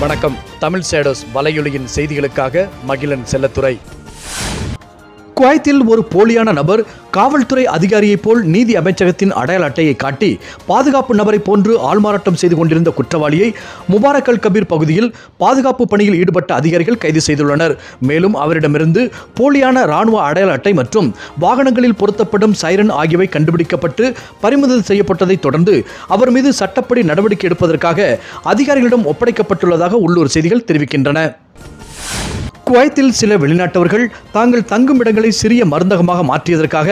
வணக்கம். தமிழ் சேடோஸ் வலையொலியின் செய்திகளுக்காக மகிழன் செல்லத்துறை. குவைத்தில் ஒரு போலியான நபர் காவல்துறை அதிகாரியைப் போல் நீதி அமைச்சகத்தின் அடையாள அட்டையை காட்டி பாதுகாப்பு நபரை போன்று ஆள்மாறாட்டம் செய்து கொண்டிருந்த குற்றவாளியை முபாரக் அல் கபீர் பகுதியில் பாதுகாப்பு பணியில் ஈடுபட்ட அதிகாரிகள் கைது செய்துள்ளனர். மேலும் அவரிடமிருந்து போலியான ராணுவ அடையாள அட்டை மற்றும் வாகனங்களில் பொருத்தப்படும் சைரன் ஆகியவை கண்டுபிடிக்கப்பட்டு பறிமுதல் செய்யப்பட்டதைத் தொடர்ந்து அவர் மீது சட்டப்படி நடவடிக்கை எடுப்பதற்காக அதிகாரிகளிடம் ஒப்படைக்கப்பட்டுள்ளதாக உள்ளூர் செய்திகள் தெரிவிக்கின்றன. குவைத்தில் சில வெளிநாட்டவர்கள் தாங்கள் தங்கும் இடங்களை சிறிய மருந்தகமாக மாற்றியதற்காக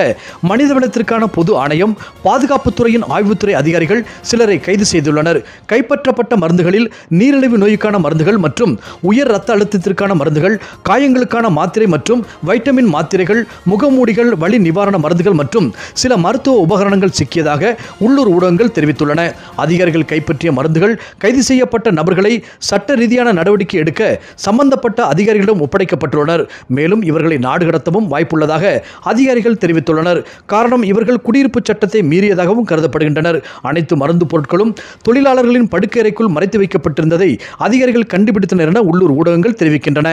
மனிதவளத்திற்கான பொது ஆணையம் பாதுகாப்புத்துறையின் ஆய்வுத்துறை அதிகாரிகள் சிலரை கைது செய்துள்ளனர். கைப்பற்றப்பட்ட மருந்துகளில் நீரிழிவு நோய்க்கான மருந்துகள் மற்றும் உயர் ரத்த அழுத்தத்திற்கான மருந்துகள் காயங்களுக்கான மாத்திரை மற்றும் வைட்டமின் மாத்திரைகள் முகமூடிகள் வலி நிவாரண மருந்துகள் மற்றும் சில மருத்துவ உபகரணங்கள் சிக்கியதாக உள்ளூர் ஊடகங்கள் தெரிவித்துள்ளன. அதிகாரிகள் கைப்பற்றிய மருந்துகள் கைது செய்யப்பட்ட நபர்களை சட்ட ரீதியான நடவடிக்கை எடுக்க சம்பந்தப்பட்ட அதிகாரிகளிடம் ஒப்படைக்கப்பட்டுள்ளனர். மேலும் இவர்களை நாடு கடத்தவும் வாய்ப்புள்ளதாக அதிகாரிகள் தெரிவித்துள்ளனர். காரணம் இவர்கள் குடியிருப்பு சட்டத்தை மீறியதாகவும் கருதப்படுகின்றனர். அனைத்து மருந்து பொருட்களும் தொழிலாளர்களின் படுக்கை அறைக்குள் மறைத்து வைக்கப்பட்டிருந்ததை அதிகாரிகள் கண்டுபிடித்தனர் என உள்ளூர் ஊடகங்கள் தெரிவிக்கின்றன.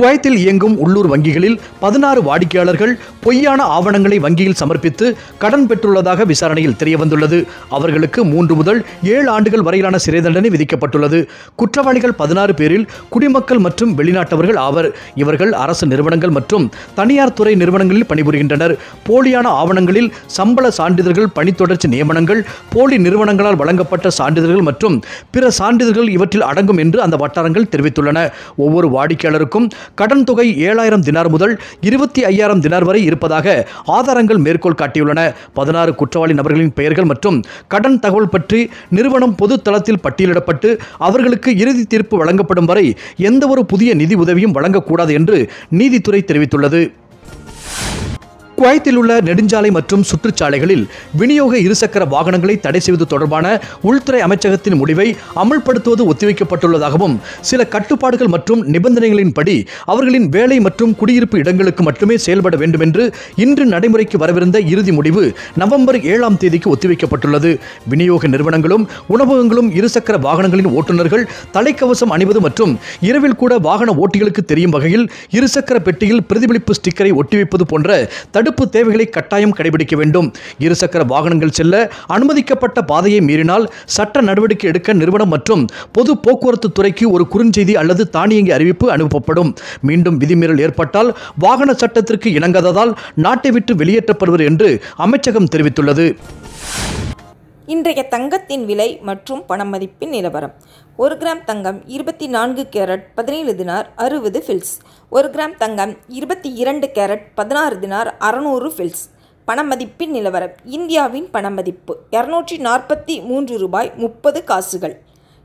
குவைத்தில் இயங்கும் உள்ளூர் வங்கிகளில் பதினாறு வாடிக்கையாளர்கள் பொய்யான ஆவணங்களை வங்கியில் சமர்ப்பித்து கடன் பெற்றுள்ளதாக விசாரணையில் தெரியவந்துள்ளது. அவர்களுக்கு மூன்று முதல் ஏழு ஆண்டுகள் வரையிலான சிறை தண்டனை விதிக்கப்பட்டுள்ளது. குற்றவாளிகள் பதினாறு பேரில் குடிமக்கள் மற்றும் வெளிநாட்டவர்கள் ஆவர். இவர்கள் அரசு நிறுவனங்கள் மற்றும் தனியார் துறை நிறுவனங்களில் பணிபுரிகின்றனர். போலியான ஆவணங்களில் சம்பள சான்றிதழ்கள் பணித்தொடர்ச்சி நியமனங்கள் போலி நிறுவனங்களால் வழங்கப்பட்ட சான்றிதழ்கள் மற்றும் பிற சான்றிதழ்கள் இவற்றில் அடங்கும் என்று அந்த வட்டாரங்கள் தெரிவித்துள்ளன. ஒவ்வொரு வாடிக்கையாளருக்கும் கடன் தொகை ஏழாயிரம் தினார் முதல் இருபத்தி ஐயாயிரம் தினார் வரை இருப்பதாக ஆதாரங்கள் மேற்கோள் காட்டியுள்ளன. பதினாறு குற்றவாளி நபர்களின் பெயர்கள் மற்றும் கடன் தகவல் பற்றி நிறுவனம் பொது தளத்தில் பட்டியலிடப்பட்டு அவர்களுக்கு இறுதி தீர்ப்பு வழங்கப்படும் வரை எந்தவொரு புதிய நிதி உதவியும் வழங்கக்கூடாது என்று நீதித்துறை தெரிவித்துள்ளது. குவைத்தில் உள்ள நெடுஞ்சாலை மற்றும் சுற்றுச்சாலைகளில் விநியோக இருசக்கர வாகனங்களை தடை செய்வது தொடர்பான உள்துறை அமைச்சகத்தின் முடிவை அமல்படுத்துவது ஒத்திவைக்கப்பட்டுள்ளதாகவும் சில கட்டுப்பாடுகள் மற்றும் நிபந்தனைகளின்படி அவர்களின் வேலை மற்றும் குடியிருப்பு இடங்களுக்கு மட்டுமே செயல்பட வேண்டும் என்று இன்று நடைமுறைக்கு வரவிருந்த இறுதி முடிவு நவம்பர் ஏழாம் தேதிக்கு ஒத்திவைக்கப்பட்டுள்ளது. விநியோக நிறுவனங்களும் உணவகங்களும் இருசக்கர வாகனங்களின் ஓட்டுநர்கள் தலைக்கவசம் அணிவது மற்றும் இரவில் கூட வாகன ஓட்டிகளுக்கு தெரியும் வகையில் இருசக்கர பெட்டியில் பிரதிபலிப்பு ஸ்டிக்கரை ஒட்டி வைப்பது போன்ற தடுப்பு தேவைகளை கட்டாயம் கடைபிடிக்க வேண்டும். இருசக்கர வாகனங்கள் செல்ல அனுமதிக்கப்பட்ட பாதையை மீறினால் சட்ட நடவடிக்கை எடுக்க நிறுவனம் மற்றும் பொது போக்குவரத்து துறைக்கு ஒரு குறுஞ்செய்தி அல்லது தானியங்கி அறிவிப்பு அனுப்பப்படும். மீண்டும் விதிமீறல் ஏற்பட்டால் வாகன சட்டத்திற்கு இணங்காததால் நாட்டை விட்டு வெளியேற்றப்படுவர் என்று அமைச்சகம் தெரிவித்துள்ளது. இன்றைய தங்கத்தின் விலை மற்றும் பணமதிப்பின் நிலவரம். ஒரு கிராம் தங்கம் இருபத்தி நான்கு கேரட் பதினேழு தினார் அறுபது ஃபில்ஸ் ஒரு கிராம் தங்கம் இருபத்தி இரண்டு கேரட் பதினாறு தினார் அறநூறு ஃபில்ஸ் பணமதிப்பின் நிலவரம். இந்தியாவின் பணமதிப்பு இரநூற்றி நாற்பத்தி மூன்று ரூபாய் முப்பது காசுகள்.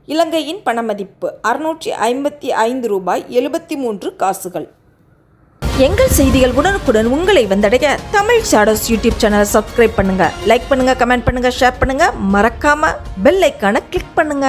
இலங்கையின் பணமதிப்பு அறுநூற்றி ஐம்பத்தி ஐந்து ரூபாய் எழுபத்தி மூன்று காசுகள். எங்கள் செய்திகள் உடனுக்குடன் உங்களை வந்தடைய தமிழ் ஷாடோஸ் யூடியூப் சேனலை சப்ஸ்கிரைப் பண்ணுங்க. லைக் பண்ணுங்க கமெண்ட் பண்ணுங்க ஷேர் பண்ணுங்க. மறக்காம பெல் ஐக்கான கிளிக் பண்ணுங்க.